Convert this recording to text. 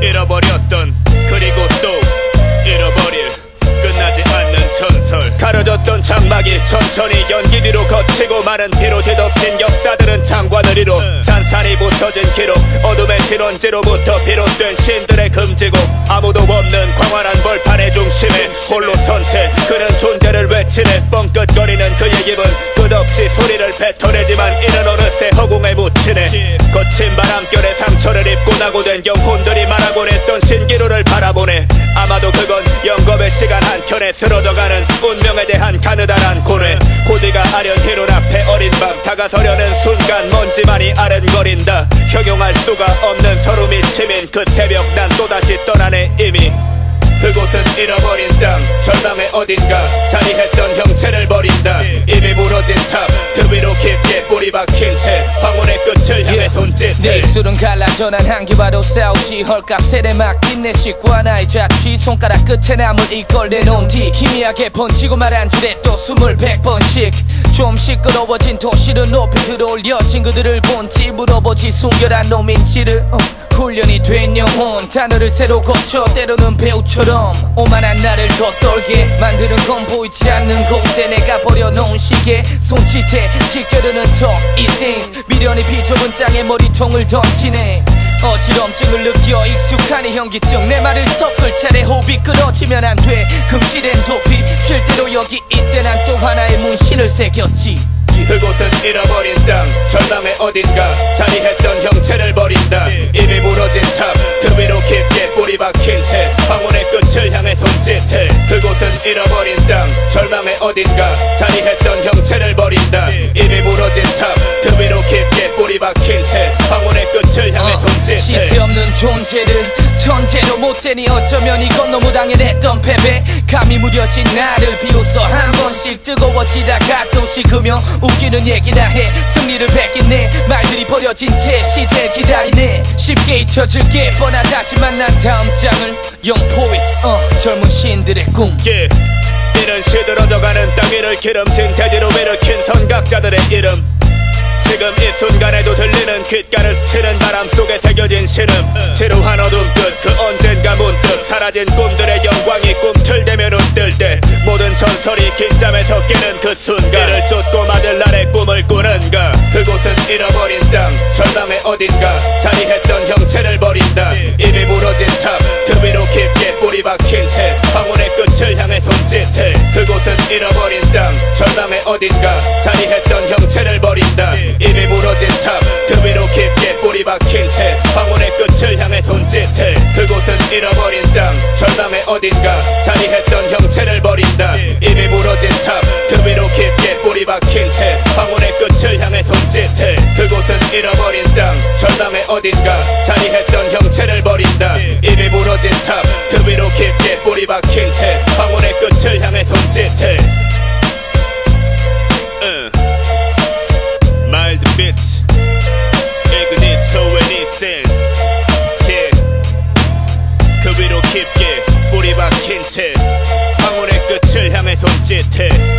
잃어버렸던 그리고 또 잃어버릴 끝나지 않는 전설. 가려졌던 장막이 천천히 연기 뒤로 거치고 마른 피로 뒤덮인 역사들은 이뤄 산산이 붙어진 기록 어둠의 실원지로부터 비롯된 신들의 금지고 아무도 없는 광활한 벌판의 중심에 홀로 선채 그는 존재를 외치네. 뻥끗거리는 그의 입은 끝없이 소리를 뱉어내지만 이는 거친 바람결에 상처를 입고 나고된 영혼들이 말하곤 했던 신기루를 바라보네. 아마도 그건 영겁의 시간 한켠에 쓰러져가는 운명에 대한 가느다란 고뇌. 고지가 아련 희론 앞에 어린 밤 다가서려는 순간 먼지만이 아른거린다. 형용할 수가 없는 서름이 치민 그 새벽 난 또다시 떠나네 이미. 그곳은 잃어버린 땅 절망의 어딘가. 자리했던 형체를 버 황혼의 끝을 향해 내 손짓해 입술은 갈라져 난 한기와도 싸우지. 헐값 세대 맡긴 내 식구 하나의 자취. 손가락 끝에 남을 이걸 내놓은 뒤 희미하게 번지고 말한 줄에 또 스물 백 번씩 좀 시끄러워진 도시를 높이 들어올려 친구들을 본지 물어보지 순결한 놈인지를 어. 훈련이 된 영혼. 단어를 새로 고쳐 때로는 배우처럼 오만한 나를 더 떨게 만드는 건 보이지 않는 곳에 내가 버려놓은 시계. 손짓에 지켜르는 턱이 sings 미련이 비좁은 땅에 머리통 을 던지네. 어지럼증을 느껴 익숙하니 현기증. 내 말을 섞을 차례 호흡이 끊어지면 안돼. 금실엔 도피. 쉴 대로 여기 이때 난 또 하나의 문신을 새겼지. 그곳은 잃어버린 땅. 절망의 어딘가. 자리했던 형체를 버린다. 이미 무너진 탑그 위로 깊게 뿌리 박힌 채 황혼의 끝을 향해 손짓해. 그곳은 잃어버린 땅. 절망의 어딘가. 자리했던 형체를 버린다. 이미 무너진 위로 박힌 채 황혼의 끝을 향해 어, 손짓해. 시세 없는 존재를 천재로 못 되니 어쩌면 이건 너무 당연했던 패배. 감히 무뎌진 나를 비웃어 한 번씩 뜨거워지다가 또 식으며 웃기는 얘기나 해. 승리를 뺏긴 내 말들이 버려진 채 시대를 기다리네. 쉽게 잊혀질 게. 뻔하다지만 난 다음 장을 영포잇 어, 젊은 시인들의 꿈. 예. 이는 시들어져가는 땅 위를 기름진 대지로 일으킨 선각자들의 이름 지금 이 순간에도 들리는 귓가를 스치는 바람 속에 새겨진 시름 지루한 어둠 끝그 언젠가 문득 사라진 꿈들의 영광이 꿈틀대며 눈뜰 때 모든 전설이 긴 잠에서 깨는 그 순간. 이를 쫓고 맞을 날의 꿈을 꾸는가. 그곳은 잃어버린 땅 절망의 어딘가. 자리했던 형체를 버린다. 이미 무너진 탑그 위로 깊게 뿌리 박힌 채 황혼의 끝을 향해 손짓해. 그곳은 잃어버린 땅 절망의 어딘가. 자리했던 형체를 버린다 이미 무너진 탑 그 위로 깊게 뿌리 박힌 채 황혼의 끝을 향해 손짓해. 그곳은 잃어버린 땅 절망의 어딘가. 자리했던 형체를 버린다. 이미 무너진 탑 그 위로 깊게 뿌리 박힌 채 황혼의 끝을 향해 손짓해. 그곳은 잃어버린 땅 절망의 어딘가. 자리했던 형체를 버린다. 이미 무너진 탑 그 위로 깊게 뿌리 박힌 채 황혼의 끝을 향해 손짓해 채 황혼의 끝을 향해 손짓해.